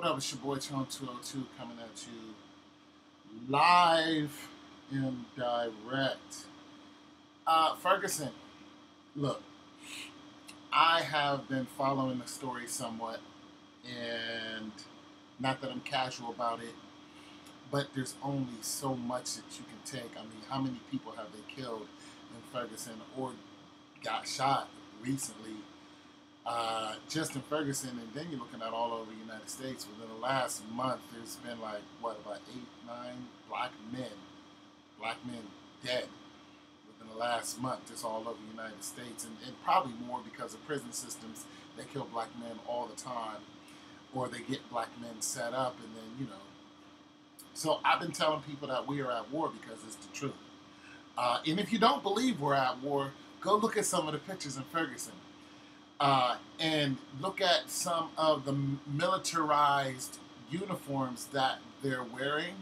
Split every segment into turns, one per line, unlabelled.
What up? It's your boy Tone 202 coming at you live and direct. Uh, Ferguson, look, I have been following the story somewhat, and not that I'm casual about it, but there's only so much that you can take. I mean, how many people have they killed in Ferguson or got shot recently? Uh, just in Ferguson, and then you're looking at all over the United States. Within the last month, there's been like what about eight, nine black men, black men dead within the last month, just all over the United States, and, and probably more because of prison systems. They kill black men all the time, or they get black men set up, and then you know. So I've been telling people that we are at war because it's the truth. Uh, and if you don't believe we're at war, go look at some of the pictures in Ferguson uh, and look at some of the militarized uniforms that they're wearing.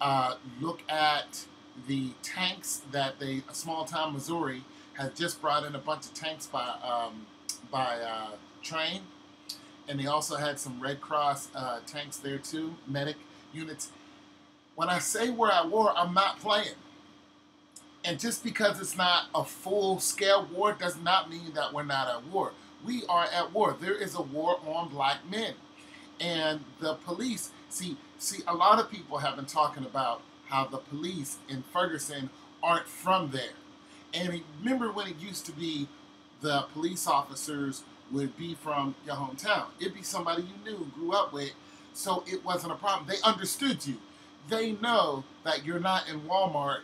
Uh, look at the tanks that they, small town Missouri, has just brought in a bunch of tanks by um, by uh, train, and they also had some Red Cross uh, tanks there too, medic units. When I say we're at war, I'm not playing. And just because it's not a full scale war does not mean that we're not at war. We are at war. There is a war on black men. And the police, see, see, a lot of people have been talking about how the police in Ferguson aren't from there. And remember when it used to be the police officers would be from your hometown. It'd be somebody you knew, grew up with, so it wasn't a problem. They understood you. They know that you're not in Walmart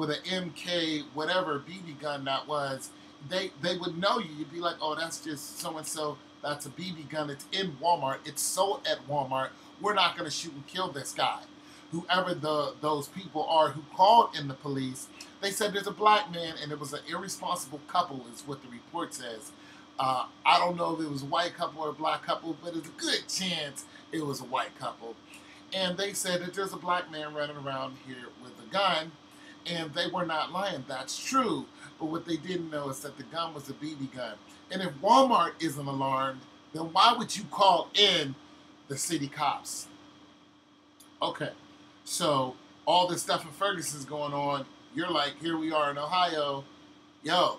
with an MK whatever BB gun that was, they they would know you. You'd be like, oh, that's just so and so. That's a BB gun. It's in Walmart. It's sold at Walmart. We're not going to shoot and kill this guy. Whoever the those people are who called in the police, they said there's a black man and it was an irresponsible couple, is what the report says. Uh, I don't know if it was a white couple or a black couple, but it's a good chance it was a white couple. And they said that there's a black man running around here with a gun and they were not lying. That's true. But what they didn't know is that the gun was a BB gun. And if Walmart isn't alarmed, then why would you call in the city cops? Okay, so all this stuff in Ferguson's going on. You're like, here we are in Ohio. Yo,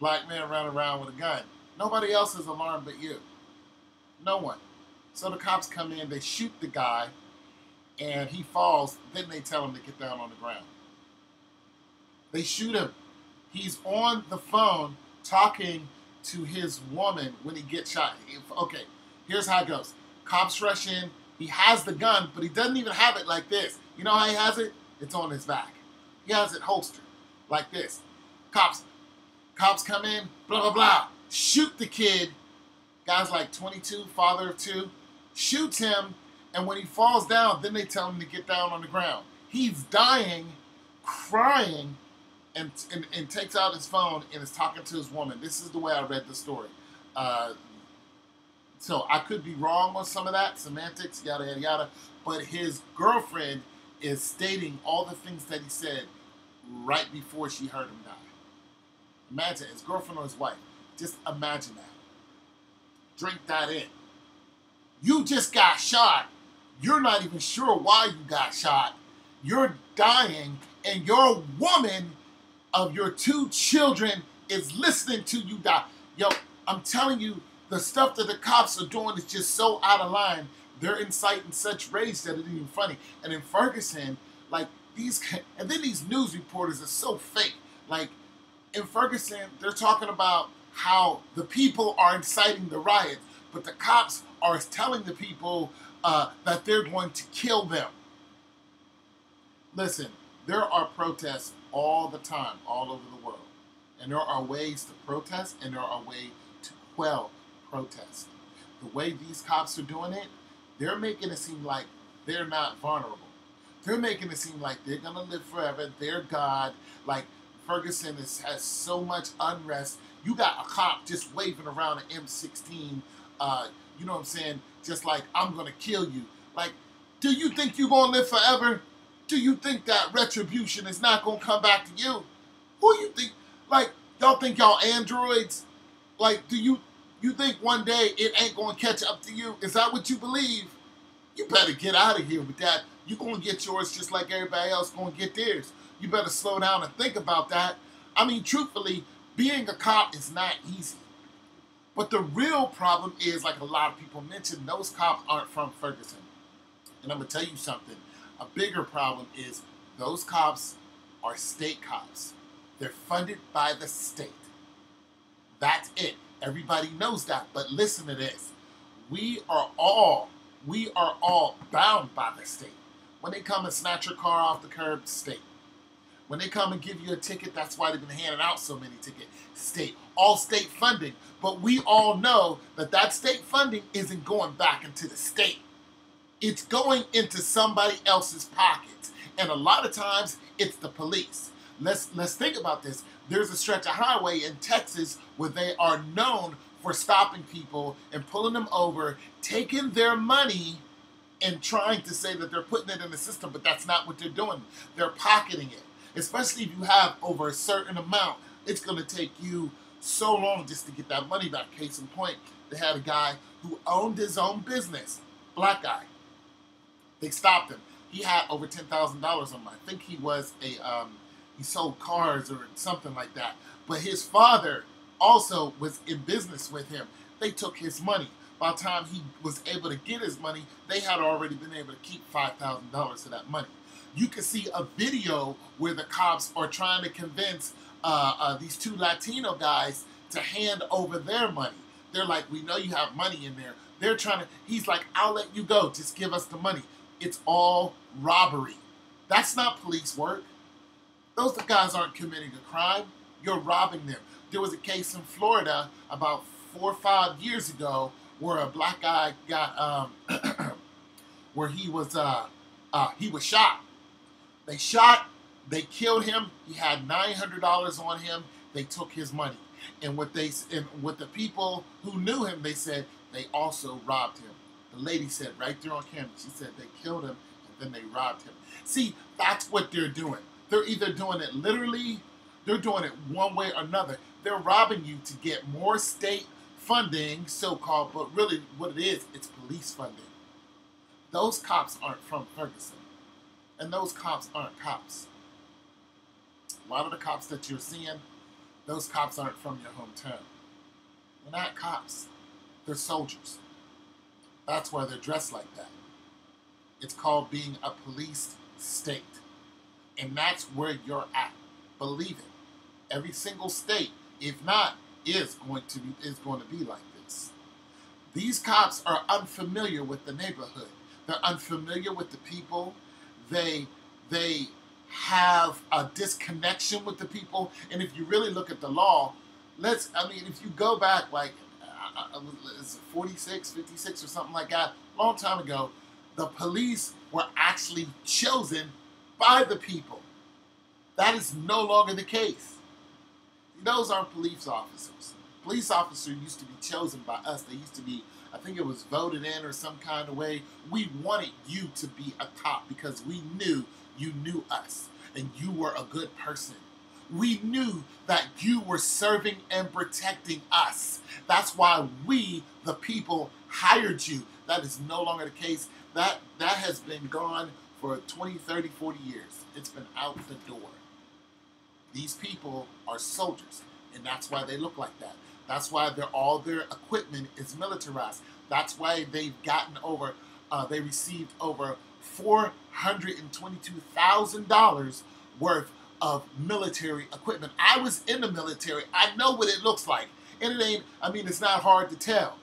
black man running around with a gun. Nobody else is alarmed but you. No one. So the cops come in, they shoot the guy, and he falls. Then they tell him to get down on the ground. They shoot him. He's on the phone talking to his woman when he gets shot. Okay, here's how it goes. Cops rush in. He has the gun, but he doesn't even have it like this. You know how he has it? It's on his back. He has it holstered like this. Cops, cops come in, blah blah blah. Shoot the kid. Guy's like 22, father of two. Shoots him, and when he falls down, then they tell him to get down on the ground. He's dying, crying, and, and, and takes out his phone and is talking to his woman. This is the way I read the story. Uh, so I could be wrong on some of that, semantics, yada, yada, yada. But his girlfriend is stating all the things that he said right before she heard him die. Imagine his girlfriend or his wife. Just imagine that. Drink that in. You just got shot. You're not even sure why you got shot. You're dying, and your woman of your two children is listening to you die. Yo, I'm telling you, the stuff that the cops are doing is just so out of line. They're inciting such rage that it isn't even funny. And in Ferguson, like these, and then these news reporters are so fake. Like in Ferguson, they're talking about how the people are inciting the riots, but the cops are telling the people uh, that they're going to kill them. Listen, there are protests all the time, all over the world. And there are ways to protest and there are ways to quell protest. The way these cops are doing it, they're making it seem like they're not vulnerable. They're making it seem like they're gonna live forever. They're God. Like Ferguson is, has so much unrest. You got a cop just waving around an M16. Uh, you know what I'm saying? Just like I'm gonna kill you. Like, do you think you're gonna live forever? Do you think that retribution is not gonna come back to you? Who you think? Like y'all think y'all androids? Like do you you think one day it ain't gonna catch up to you? Is that what you believe? you better get out of here with that. You're going to get yours just like everybody else going to get theirs. You better slow down and think about that. I mean, truthfully, being a cop is not easy. But the real problem is, like a lot of people mentioned, those cops aren't from Ferguson. And I'm going to tell you something. A bigger problem is those cops are state cops. They're funded by the state. That's it. Everybody knows that. But listen to this. We are all, we are all bound by the state. When they come and snatch your car off the curb, state. When they come and give you a ticket, that's why they've been handing out so many tickets. State, all state funding. But we all know that that state funding isn't going back into the state. It's going into somebody else's pockets. And a lot of times, it's the police. Let's let's think about this. There's a stretch of highway in Texas where they are known for stopping people and pulling them over, taking their money and trying to say that they're putting it in the system, but that's not what they're doing. They're pocketing it. Especially if you have over a certain amount, it's going to take you so long just to get that money back. Case in point, they had a guy who owned his own business, black guy. They stopped him. He had over ten thousand dollars on him. I think he was a um, he sold cars or something like that. But his father also was in business with him. They took his money. By the time he was able to get his money, they had already been able to keep $5,000 of that money. You can see a video where the cops are trying to convince uh, uh, these two Latino guys to hand over their money. They're like, we know you have money in there. They're trying to, he's like, I'll let you go. Just give us the money. It's all robbery. That's not police work. Those guys aren't committing a crime. You're robbing them. There was a case in Florida about four or five years ago where a black guy got um, where he was uh, uh, he was shot. They shot, they killed him. He had nine hundred dollars on him. They took his money, and what they and what the people who knew him, they said they also robbed him. The lady said right there on camera, she said they killed him and then they robbed him. See, that's what they're doing. They're either doing it literally, they're doing it one way or another. They're robbing you to get more state funding, so called, but really what it is, it's police funding. Those cops aren't from Ferguson. And those cops aren't cops. A lot of the cops that you're seeing, those cops aren't from your hometown. They're not cops, they're soldiers. That's why they're dressed like that. It's called being a police state. And that's where you're at. Believe it. Every single state, if not, is going to be is going to be like this. These cops are unfamiliar with the neighborhood. They're unfamiliar with the people. They they have a disconnection with the people. And if you really look at the law, let's I mean, if you go back like uh, uh 46, 56 or something like that, long time ago, the police were actually chosen by the people. That is no longer the case. Those aren't police officers. Police officer used to be chosen by us. They used to be, I think it was voted in or some kind of way. We wanted you to be a cop because we knew you knew us and you were a good person. We knew that you were serving and protecting us. That's why we, the people, hired you. That is no longer the case. That that has been gone for 20, 30, 40 years. It's been out the door. These people are soldiers, and that's why they look like that. That's why they're, all their equipment is militarized. That's why they've gotten over, uh, they received over $422,000 worth of military equipment. I was in the military. I know what it looks like. And it ain't, I mean, it's not hard to tell.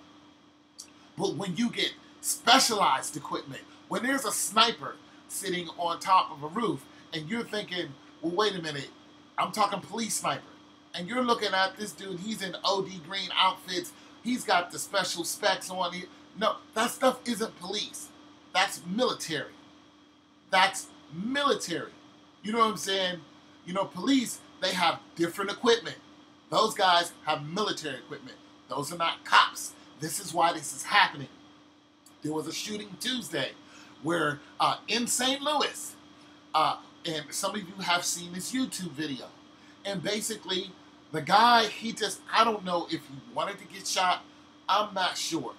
But when you get specialized equipment, when there's a sniper sitting on top of a roof and you're thinking, well, wait a minute, I'm talking police sniper. And you're looking at this dude, he's in OD green outfits, he's got the special specs on. He, no, that stuff isn't police. That's military. That's military. You know what I'm saying? You know, police, they have different equipment. Those guys have military equipment. Those are not cops. This is why this is happening. There was a shooting Tuesday where uh, in St. Louis, uh, and some of you have seen this YouTube video. And basically, the guy, he just, I don't know if he wanted to get shot. I'm not sure.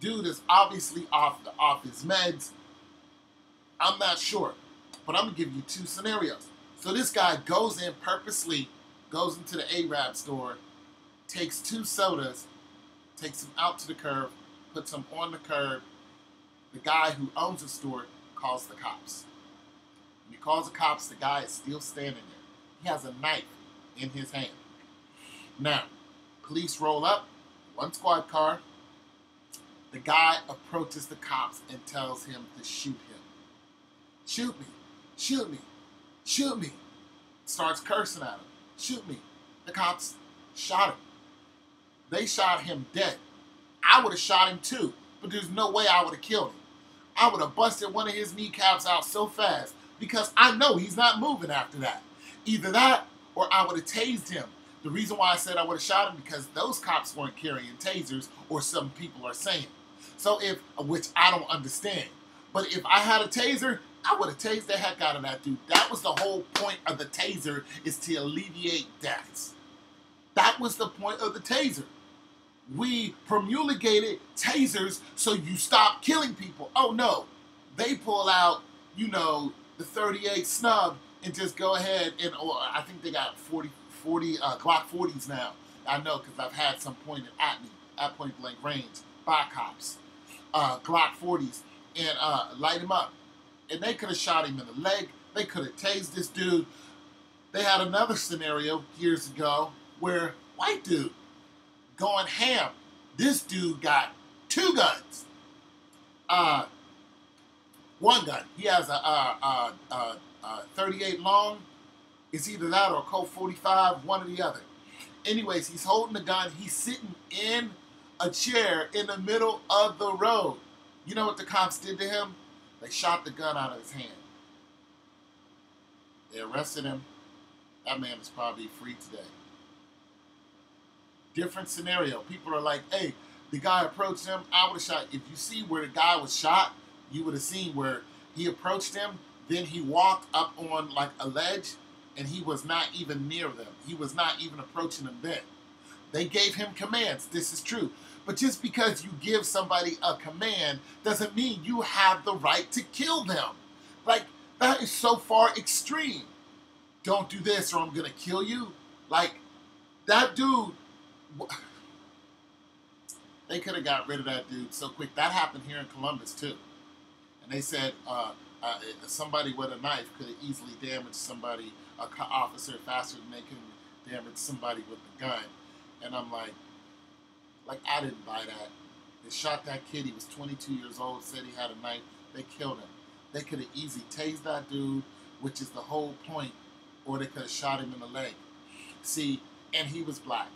Dude is obviously off the off his meds. I'm not sure, but I'm gonna give you two scenarios. So this guy goes in purposely, goes into the Arab store, takes two sodas, takes them out to the curb, puts them on the curb. The guy who owns the store calls the cops. When he calls the cops, the guy is still standing there. He has a knife in his hand. Now, police roll up, one squad car. The guy approaches the cops and tells him to shoot him. Shoot me, shoot me, shoot me. Starts cursing at him. Shoot me. The cops shot him. They shot him dead. I would have shot him too, but there's no way I would have killed him. I would have busted one of his kneecaps out so fast because I know he's not moving after that. Either that or I would have tased him. The reason why I said I would have shot him because those cops weren't carrying tasers, or some people are saying. So if, which I don't understand, but if I had a taser, I would have tased the heck out of that dude. That was the whole point of the taser is to alleviate deaths. That was the point of the taser. We promulgated tasers so you stop killing people. Oh no, they pull out, you know, the 38 snub and just go ahead and, or I think they got 40, 40 uh, Glock 40s now. I know because I've had some pointed at me at point blank range by cops. Uh, Glock 40s and uh, light him up. And they could have shot him in the leg. They could have tased this dude. They had another scenario years ago where white dude going ham. This dude got two guns. Uh, one gun. He has a, a, a, a 38 long. It's either that or a Colt 45, one or the other. Anyways, he's holding the gun. He's sitting in a chair in the middle of the road. You know what the cops did to him? They shot the gun out of his hand. They arrested him. That man is probably free today. Different scenario. People are like, hey, the guy approached him. I would have shot. If you see where the guy was shot, you would have seen where he approached him. Then he walked up on like a ledge and he was not even near them. He was not even approaching them then. They gave him commands. This is true. But just because you give somebody a command doesn't mean you have the right to kill them. Like, that is so far extreme. Don't do this or I'm going to kill you. Like, that dude, they could have got rid of that dude so quick. That happened here in Columbus, too. And they said uh, uh, somebody with a knife could have easily damaged somebody, a officer, faster than they can damage somebody with a gun. And I'm like, like I didn't buy that. They shot that kid. He was 22 years old. Said he had a knife. They killed him. They could have easily tased that dude, which is the whole point, or they could have shot him in the leg. See, and he was black.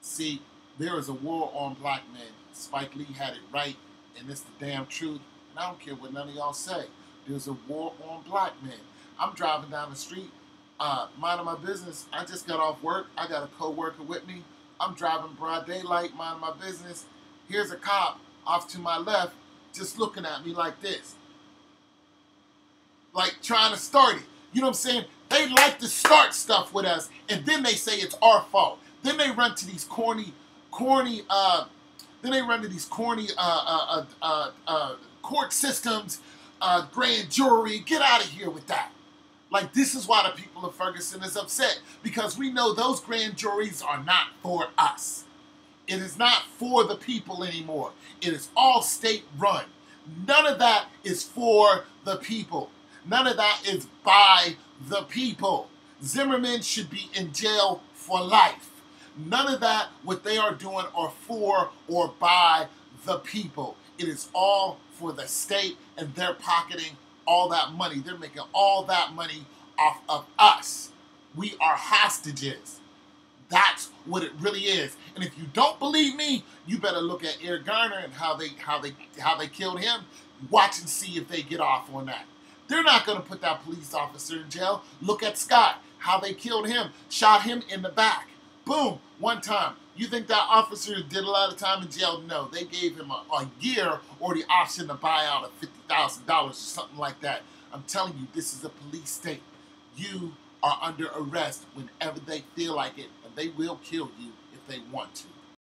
See, there is a war on black men. Spike Lee had it right, and it's the damn truth. And I don't care what none of y'all say. There's a war on black men. I'm driving down the street, uh, minding my business. I just got off work. I got a co-worker with me. I'm driving broad daylight, mind my business. Here's a cop off to my left, just looking at me like this. Like trying to start it. You know what I'm saying? They like to start stuff with us, and then they say it's our fault. Then they run to these corny, corny, uh, then they run to these corny uh, uh, uh, uh court systems, uh, grand jury. Get out of here with that. Like, this is why the people of Ferguson is upset because we know those grand juries are not for us. It is not for the people anymore. It is all state run. None of that is for the people. None of that is by the people. Zimmerman should be in jail for life. None of that, what they are doing, are for or by the people. It is all for the state, and they're pocketing all that money. They're making all that money off of us. We are hostages. That's what it really is. And if you don't believe me, you better look at Eric Garner and how they how they how they killed him. Watch and see if they get off on that. They're not going to put that police officer in jail. Look at Scott, how they killed him, shot him in the back. Boom, one time. You think that officer did a lot of time in jail? No, they gave him a, a year or the option to buy out of $50,000 or something like that. I'm telling you, this is a police state. You are under arrest whenever they feel like it, and they will kill you if they want to.